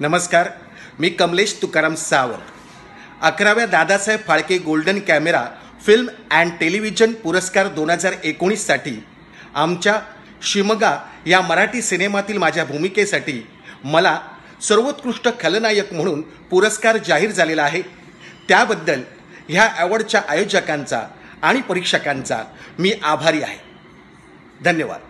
नमस्कार मी कमलेश तुकाराम सावंत. अकराव्या Dadasaheb Phalke golden camera film and television पुरस्कार दोन हजार एकोणीससाठी आमच्या शिमगा या मराठी सिनेमातील माझ्या भूमिकेसाठी मला सर्वोत्कृष्ट खलनायक म्हणून पुरस्कार जाहीर झालेला आहे. त्याबद्दल ह्या अवॉर्डच्या आयोजकांचा आणि परीक्षकांचा मी आभारी आहे. धन्यवाद.